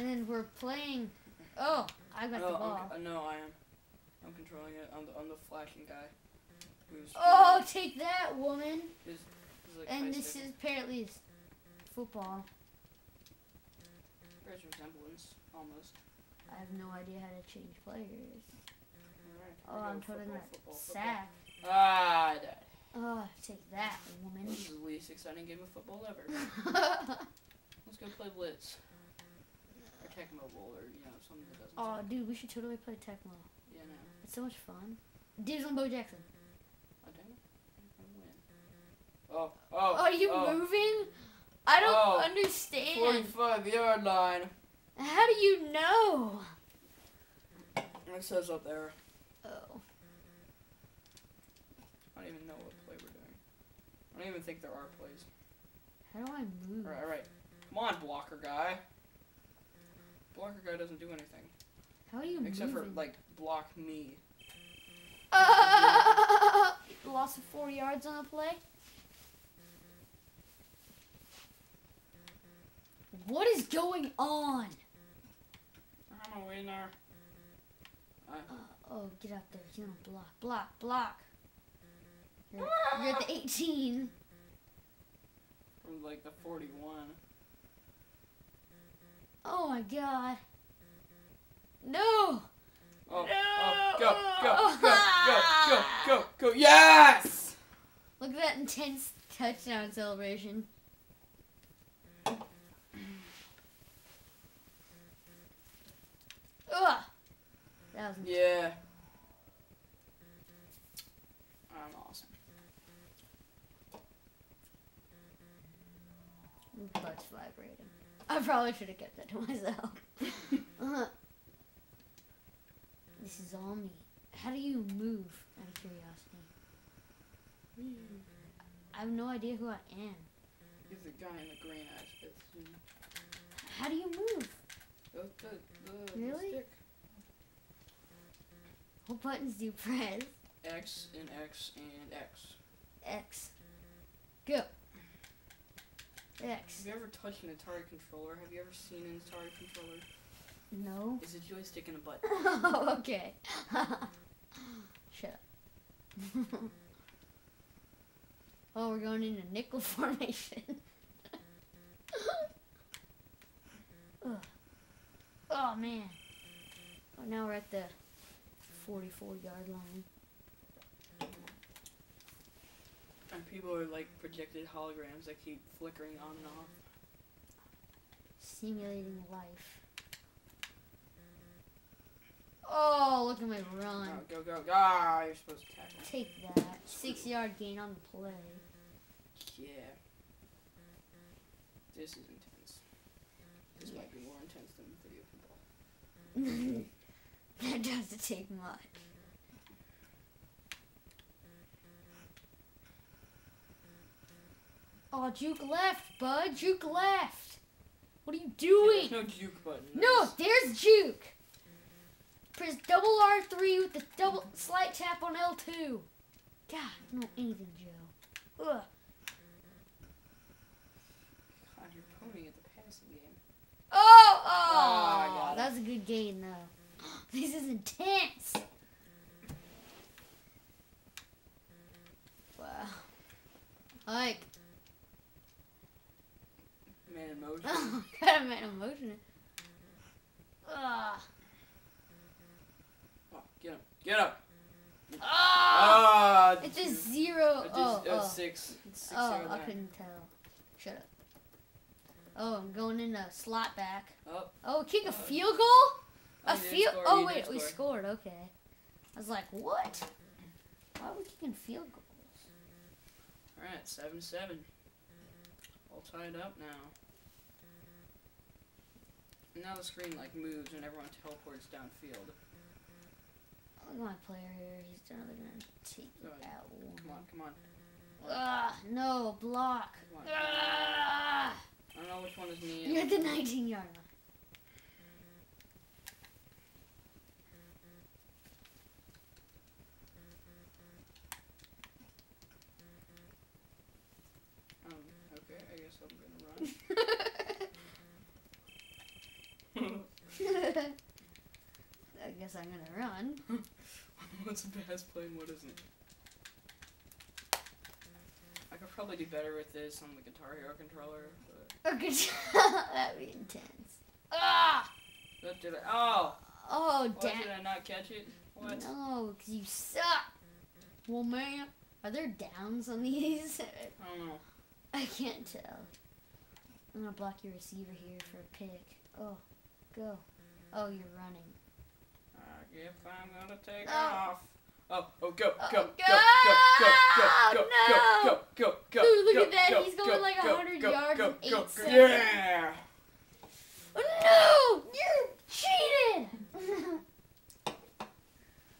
And then we're playing. Oh, I got the I'm, ball. c- uh, no, I am. I'm controlling it. I'm the, I'm the flashing guy. Oh, take that, woman. Like And this stick. is apparently football. There's resemblance, almost. I have no idea how to change players. Alright. Oh, I'm totally not sack. Ah, I died. Oh, take that, woman. This is the least exciting game of football ever. Let's go play Blitz. Or Tecmo Bowl, or, you know, something that doesn't oh, suck. dude, we should totally play Tecmo. Yeah, no. It's so much fun. Dibs on Bo Jackson. Oh, dang it. Win. Oh, oh. Are you oh. moving? I don't Oh, understand. 45 yard line. How do you know? It says up there. Oh. I don't even know what play we're doing. I don't even think there are plays. How do I move? Alright, alright. Come on, blocker guy. Blocker guy doesn't do anything. How are you Except for, like, block me. Ah! Loss of four yards on the play. What is going on? I'm a winner. Uh, oh, get out there. You don't block. Block. Block. You're, you're at the 18. from, like, the 41. Oh my god. No! Oh, oh No! oh, go, go, go, go, go, go, go. Yes! Look at that intense touchdown celebration. Ugh! That was Yeah. I'm awesome. butt's vibrating. I probably should have kept that to myself. Uh, this is all me. How do you move? Out of curiosity. I have no idea who I am. You're the guy in the green eyes. How do you move? the, the, the, Really? stick. What buttons do you press? X and X and X. X. Go. X. Have you ever touched an Atari controller? Have you ever seen an Atari controller? No. It's a joystick and a button. oh, okay. Shut up. oh, we're going into nickel formation. Oh man. Oh, now we're at the 44 yard line. And people are like projected holograms that keep flickering on and off. Simulating life. Oh, look at my run. Oh, go, go, go. Ah, you're supposed to tackle. Take that. Six yard gain on the play. Yeah. This is intense. This might be more intense than video football. that doesn't take much. Oh, juke left, bud. Juke left. What are you doing? There's no juke button. No, There's- juke. Press double R3 with the double slight tap on L2. God, no anything, Joe. Ugh. God, you're ponying at the passing game. Oh, oh, ah, I got it. that was a good game though. This is intense. Wow. Like, Man in motion. oh, God, I'm in emotion. Ugh. Oh, get up. Get up. Ah! Ah, It's just zero. Just, Oh, was oh. six. Six Oh, I couldn't tell. Shut up. Oh, I'm going in a slot back. Oh, Oh, kick a Uh, field goal? oh, A field? score, Oh wait, we scored. Okay. I was like, what? Why are we kicking field goals? Alright, 7 7. All tied up now. Now the screen like moves and everyone teleports downfield. Look at my player here. He's totally gonna take Go it out. Come on, come on. Ah, no block. Ah, I don't know which one is me. you're at the 19 yard line. Um, okay, I guess I'm gonna run. I guess I'm gonna run. What's best play and what isn't? I could probably do better with this on the Guitar Hero controller, but Okay, that'd be intense. Ah! that did I? Oh, Oh, why damn. did I not catch it? What? No, because you suck. Well, man, are there downs on these? I don't know. I can't tell. I'm gonna block your receiver here for a pick. Oh, go. Oh, you're running. I guess I'm gonna take No. off. Oh, oh, go, Oh, go, go! go, go, go, go, go, No! go, go, go, Ooh, look go, at that, go, he's going go, like go, 100 go, yards go, in eight go, go. seconds. Yeah! Oh, no! You cheated!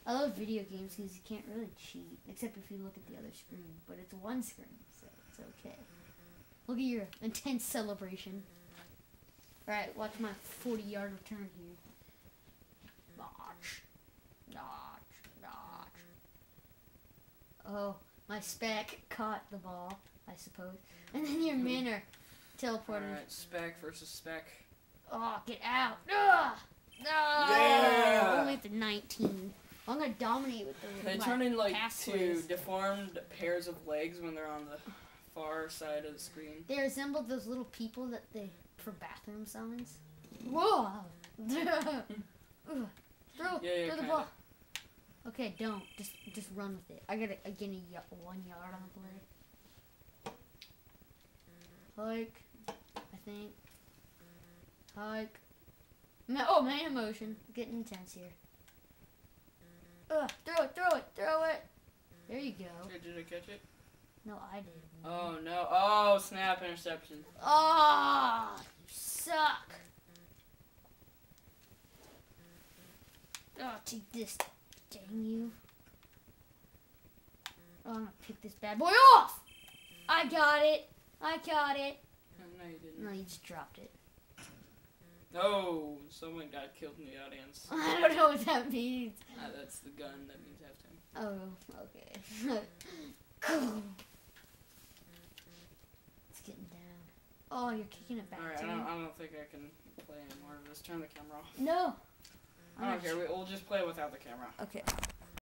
I love video games because you can't really cheat, except if you look at the other screen. But it's one screen, so it's okay. Look at your intense celebration. Alright, watch my 40 yard return here. Notch. Notch. Notch. Oh, my spec caught the ball, I suppose. And then your hmm. men are teleporting. Alright, spec versus spec. Oh, get out! Ugh! No! Yeah! Only at the 19. I'm gonna dominate with the. They turn in like two deformed pairs of legs when they're on the far side of the screen. They resemble those little people that they for bathroom signs. Whoa! Throw, Yeah, yeah, throw the ball. Okay, don't just just run with it. I got a, again a y- one yard on the play. Hike, I think. Hike. Ma- oh, man emotion. Getting intense here. Ugh, throw it, throw it, throw it. There you go. Here, Did I catch it? No, I didn't. Oh no. Oh, snap interception. Ah, you suck. Oh, take this, dang you. Oh, I'm gonna pick this bad boy off. I got it. I got it. Oh, no, you didn't. No, you just dropped it. No, someone got killed in the audience. I don't know what that means. Ah, that's the gun. That means halftime. Oh, okay. cool. It's getting down. Oh, you're kicking it back All right, I don't. I don't think I can play anymore of this. Turn the camera off. No. I don't care. We, we'll just play without the camera. Okay.